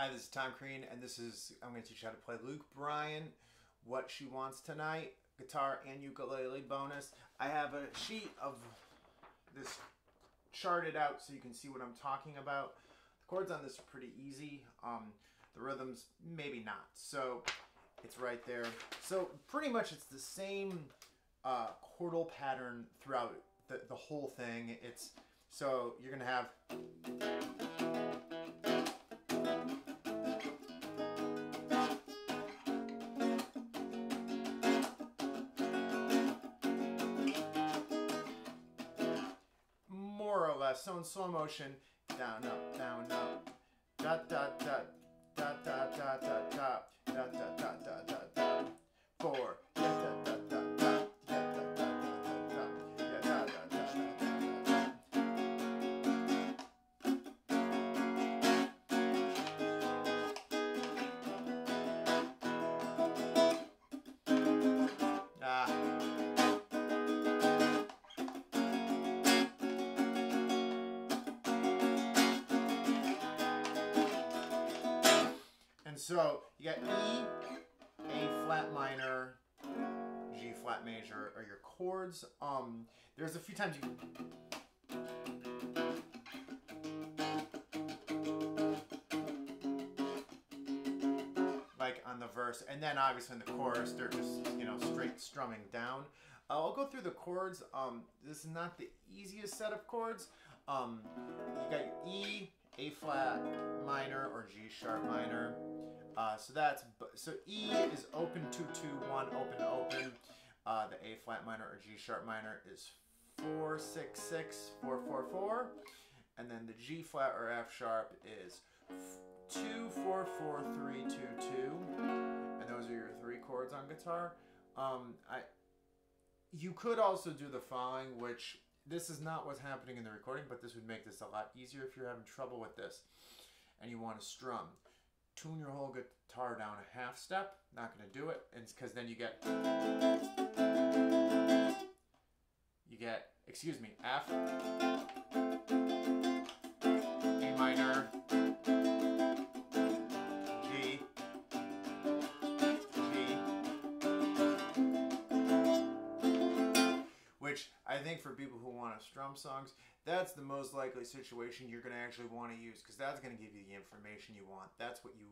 Hi, this is Tom Crean, and this is I'm going to teach you how to play Luke Bryan. What she wants tonight, guitar and ukulele bonus. I have a sheet of this charted out so you can see what I'm talking about. The chords on this are pretty easy. Um, the rhythms maybe not. So it's right there. So pretty much it's the same uh, chordal pattern throughout the, the whole thing. It's so you're gonna have less. So in slow motion, down, up, down, up, da da da da da da da da da da da da da da four. So you got E, A flat minor, G flat major are your chords. Um, there's a few times you like on the verse, and then obviously in the chorus they're just you know straight strumming down. Uh, I'll go through the chords. Um, this is not the easiest set of chords. Um, you got your E, A flat minor or G sharp minor. Uh, so that's so E is open two two one open open. Uh, the A flat minor or G sharp minor is four six six four four four, and then the G flat or F sharp is two four four three two two, and those are your three chords on guitar. Um, I you could also do the following, which this is not what's happening in the recording, but this would make this a lot easier if you're having trouble with this and you want to strum. Tune your whole guitar down a half step. Not going to do it, and because then you get you get excuse me F, I think for people who want to strum songs, that's the most likely situation you're going to actually want to use because that's going to give you the information you want. That's what you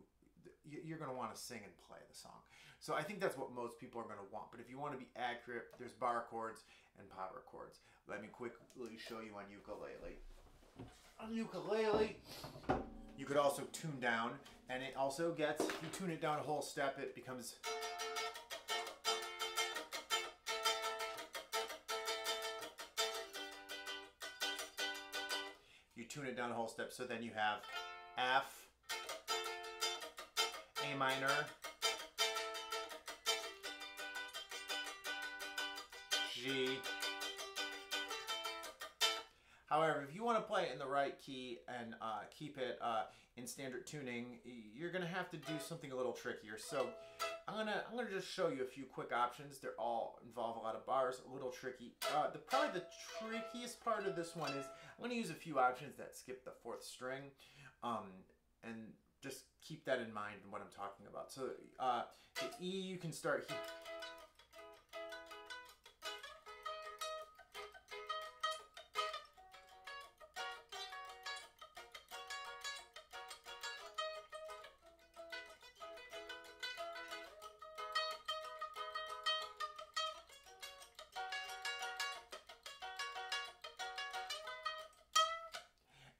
you- you're going to want to sing and play the song. So I think that's what most people are going to want. But if you want to be accurate, there's bar chords and power chords. Let me quickly show you on ukulele. On ukulele, you could also tune down, and it also gets, you tune it down a whole step, it becomes tune it down a whole step so then you have F, A minor, G. However, if you want to play it in the right key and uh, keep it uh, in standard tuning, you're gonna have to do something a little trickier. So I'm gonna I'm gonna just show you a few quick options. They're all involve a lot of bars, a little tricky. Uh, the probably the trickiest part of this one is I'm gonna use a few options that skip the fourth string, um, and just keep that in mind in what I'm talking about. So uh, the E you can start here.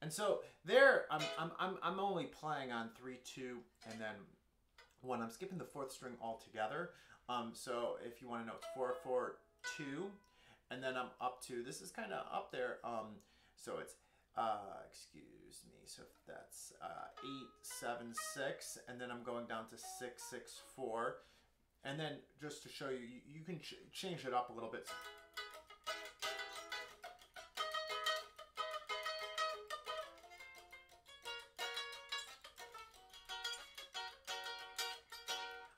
And so there, I'm, I'm, I'm, I'm only playing on three, two, and then one. I'm skipping the fourth string altogether. Um, so if you want to know, it's four, four, two, and then I'm up to, this is kind of up there. Um, so it's, uh, excuse me, so that's uh, eight, seven, six, and then I'm going down to six, six, four. And then just to show you, you, you can ch change it up a little bit.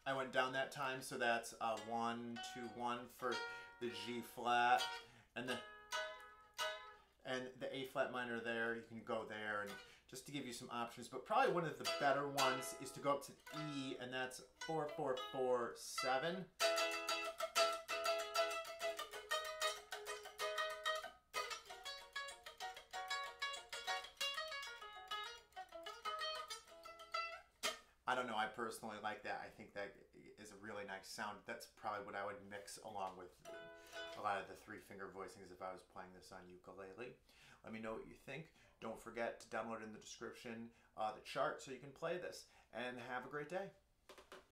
I went down that time, so that's uh, one, two, one for the G flat, and then and the A flat minor there. You can go there and just to give you some options. But probably one of the better ones is to go up to E, and that's four four four seven. I don't know. I personally like that. I think that is a really nice sound. That's probably what I would mix along with a lot of the three finger voicings if I was playing this on ukulele. Let me know what you think. Don't forget to download in the description uh, the chart so you can play this. And have a great day.